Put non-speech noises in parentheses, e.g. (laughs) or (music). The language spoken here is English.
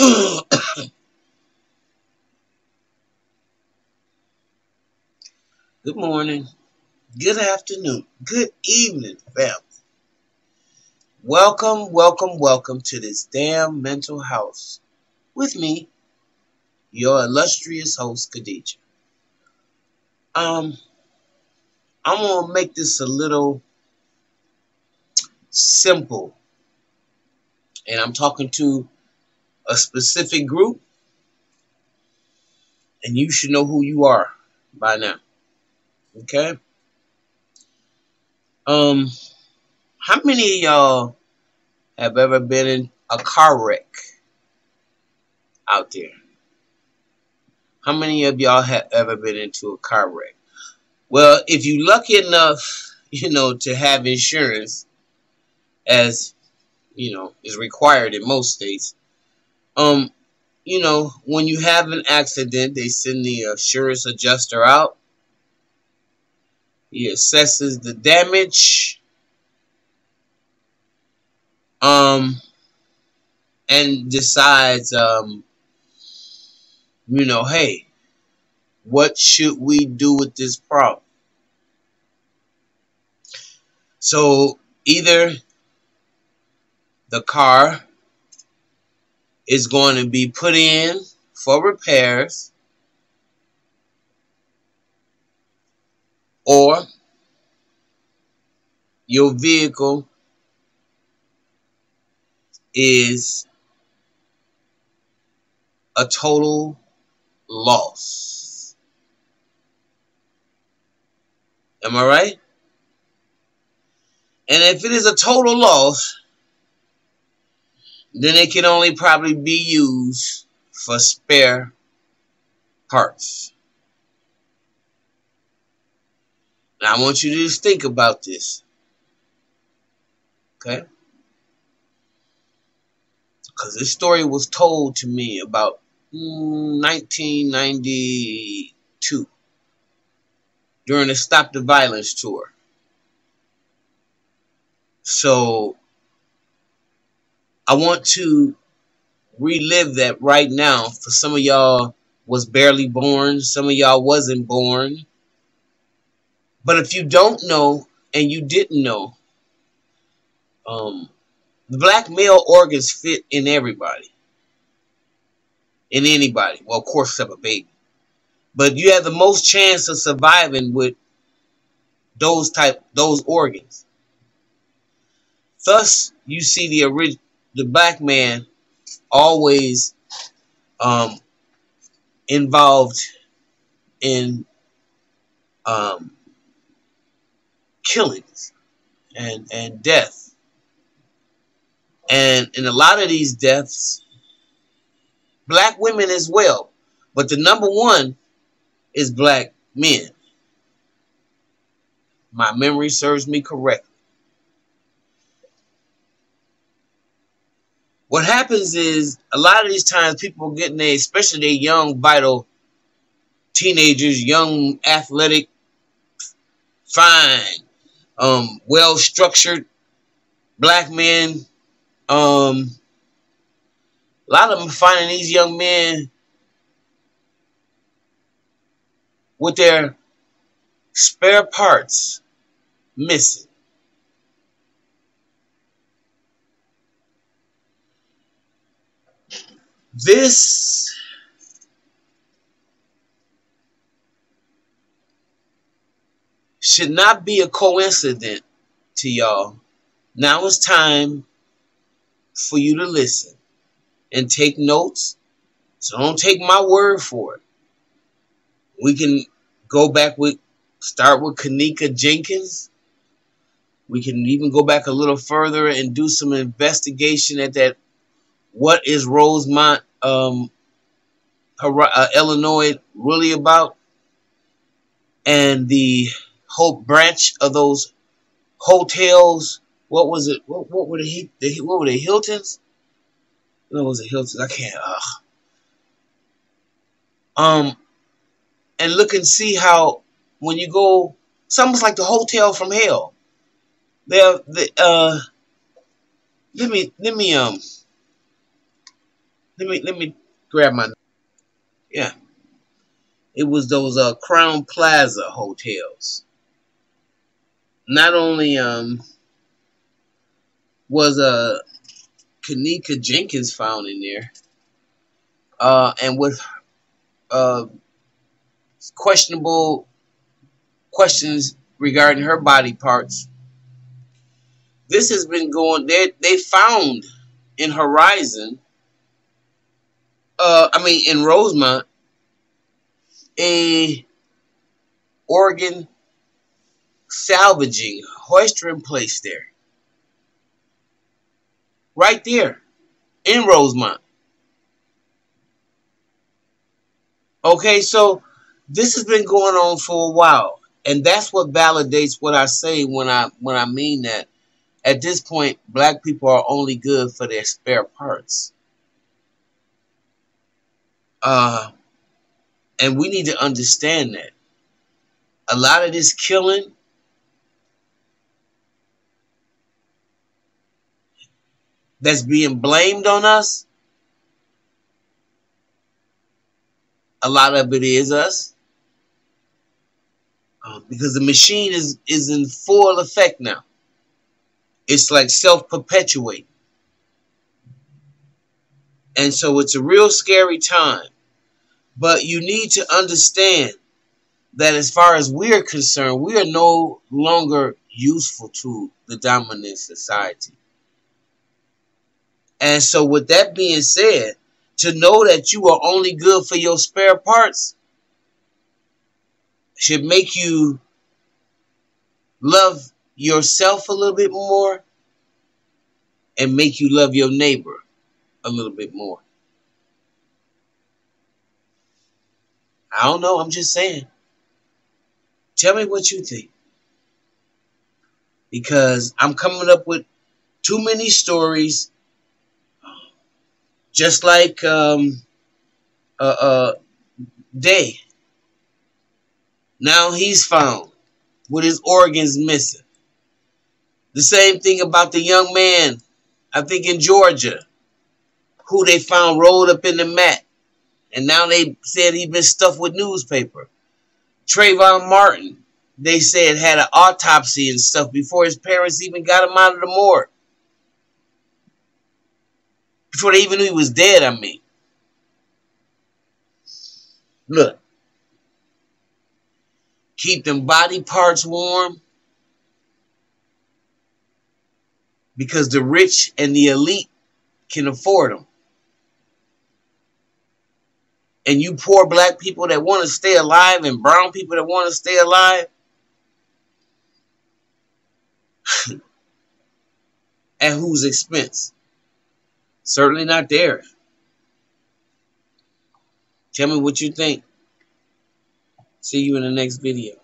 (coughs) Good morning, good afternoon, good evening, family. Welcome, welcome, welcome to this damn mental house with me, your illustrious host, Khadijah. Um, I'm gonna make this a little simple, and I'm talking to a specific group, and you should know who you are by now. Okay. Um, how many of y'all have ever been in a car wreck out there? How many of y'all have ever been into a car wreck? Well, if you're lucky enough, (laughs) you know, to have insurance, as you know, is required in most states, um, you know, when you have an accident, they send the insurance adjuster out he assesses the damage. Um, and decides, um, you know, hey, what should we do with this problem? So either the car is going to be put in for repairs or your vehicle is a total loss. Am I right? And if it is a total loss, then it can only probably be used for spare parts. Now, I want you to just think about this. Okay? Because this story was told to me about mm, 1992 during the Stop the Violence tour. So, I want to relive that right now for some of y'all was barely born, some of y'all wasn't born but if you don't know and you didn't know, um, the black male organs fit in everybody. In anybody. Well, of course, except a baby. But you have the most chance of surviving with those type those organs. Thus, you see the original the black man always um, involved in um, killings and and death. And in a lot of these deaths, black women as well. But the number one is black men. My memory serves me correctly. What happens is a lot of these times people getting there, especially their young, vital teenagers, young, athletic, fine, um, well structured black men. Um, a lot of them finding these young men with their spare parts missing. This should not be a coincidence to y'all. Now it's time for you to listen and take notes. So don't take my word for it. We can go back with, start with Kenneka Jenkins. We can even go back a little further and do some investigation at that. What is Rosemont, um, uh, Illinois, really about? And the whole branch of those hotels. What was it? What, what were the, the what were the Hiltons? What was it Hiltons? I can't. Ugh. Um, and look and see how when you go, it's almost like the hotel from hell. There, the uh, let me let me um let me let me grab my yeah. It was those uh Crowne Plaza hotels. Not only um was uh Kenneka Jenkins found in there, uh, and with uh questionable questions regarding her body parts. This has been going. They they found in Horizon uh, I mean, in Rosemont, a organ salvaging, hoistering place there. Right there in Rosemont. Okay, so this has been going on for a while. And that's what validates what I say when I when I mean that. At this point, black people are only good for their spare parts. Uh, and we need to understand that. A lot of this killing that's being blamed on us, a lot of it is us. Uh, because the machine is, is in full effect now. It's like self-perpetuating. And so it's a real scary time. But you need to understand that as far as we're concerned, we are no longer useful to the dominant society. And so with that being said, to know that you are only good for your spare parts should make you love yourself a little bit more and make you love your neighbor a little bit more. I don't know. I'm just saying. Tell me what you think. Because I'm coming up with too many stories. Just like um, uh, uh, Day. Now he's found with his organs missing. The same thing about the young man, I think in Georgia, who they found rolled up in the mat. And now they said he been stuffed with newspaper. Trayvon Martin, they said had an autopsy and stuff before his parents even got him out of the morgue. Before they even knew he was dead, I mean. Look. Keep them body parts warm. Because the rich and the elite can afford them and you poor black people that want to stay alive and brown people that want to stay alive (laughs) at whose expense? Certainly not theirs. Tell me what you think. See you in the next video.